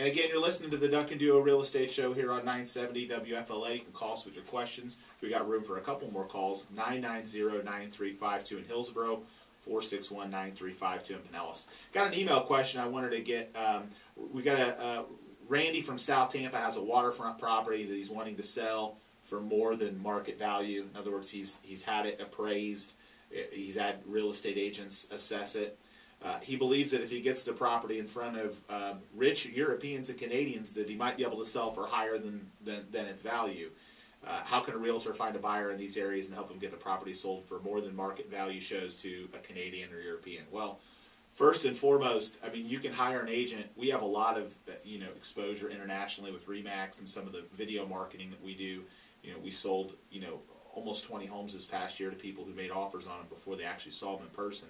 And again, you're listening to the Duncan Duo Real Estate Show here on 970 WFLA. You can call us with your questions. We got room for a couple more calls. 990-9352 in Hillsborough, 461-9352 in Pinellas. Got an email question I wanted to get. Um, we got a uh, Randy from South Tampa has a waterfront property that he's wanting to sell for more than market value. In other words, he's he's had it appraised. He's had real estate agents assess it. Uh, he believes that if he gets the property in front of um, rich Europeans and Canadians, that he might be able to sell for higher than than, than its value. Uh, how can a realtor find a buyer in these areas and help him get the property sold for more than market value shows to a Canadian or European? Well, first and foremost, I mean, you can hire an agent. We have a lot of you know exposure internationally with Remax and some of the video marketing that we do. You know, we sold you know almost 20 homes this past year to people who made offers on them before they actually saw them in person.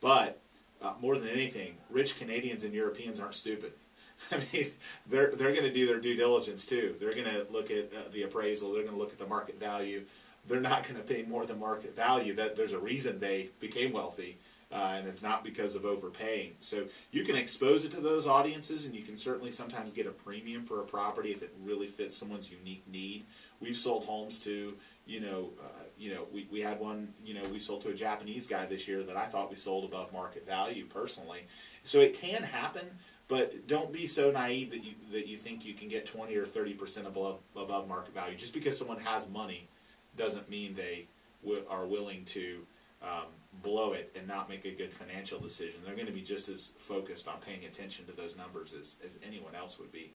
But uh, more than anything, rich Canadians and Europeans aren't stupid. I mean, they're they're going to do their due diligence too. They're going to look at uh, the appraisal. They're going to look at the market value. They're not going to pay more than market value. That there's a reason they became wealthy, uh, and it's not because of overpaying. So you can expose it to those audiences, and you can certainly sometimes get a premium for a property if it really fits someone's unique need. We've sold homes to you know, uh, you know, we, we had one, you know, we sold to a Japanese guy this year that I thought we sold above market value personally. So it can happen, but don't be so naive that you that you think you can get 20 or 30 percent above above market value. Just because someone has money doesn't mean they w- are willing to um, blow it and not make a good financial decision. They're going to be just as focused on paying attention to those numbers as, as anyone else would be.